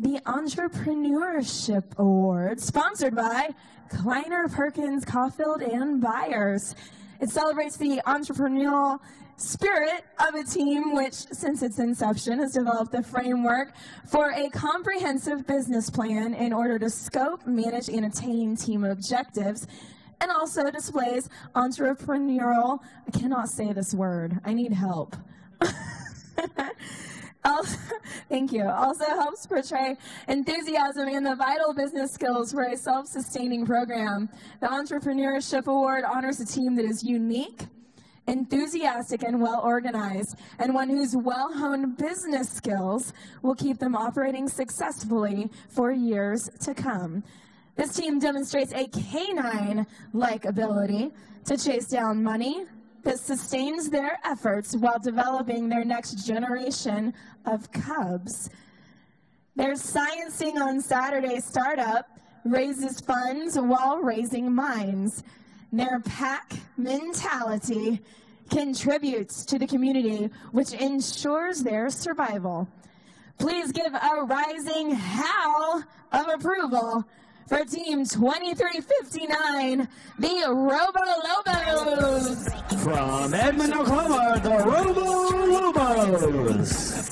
the Entrepreneurship Award, sponsored by Kleiner Perkins Caufield and Byers. It celebrates the entrepreneurial spirit of a team which, since its inception, has developed the framework for a comprehensive business plan in order to scope, manage, and attain team objectives, and also displays entrepreneurial, I cannot say this word, I need help. Thank you. Also helps portray enthusiasm and the vital business skills for a self-sustaining program. The Entrepreneurship Award honors a team that is unique, enthusiastic, and well organized, and one whose well honed business skills will keep them operating successfully for years to come. This team demonstrates a canine like ability to chase down money, that sustains their efforts while developing their next generation of cubs. Their Sciencing on Saturday startup raises funds while raising minds. Their pack mentality contributes to the community, which ensures their survival. Please give a rising howl of approval for Team 2359, the Robo Lobos. From Edmond, Oklahoma, the Robo Lobos.